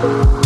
Bye.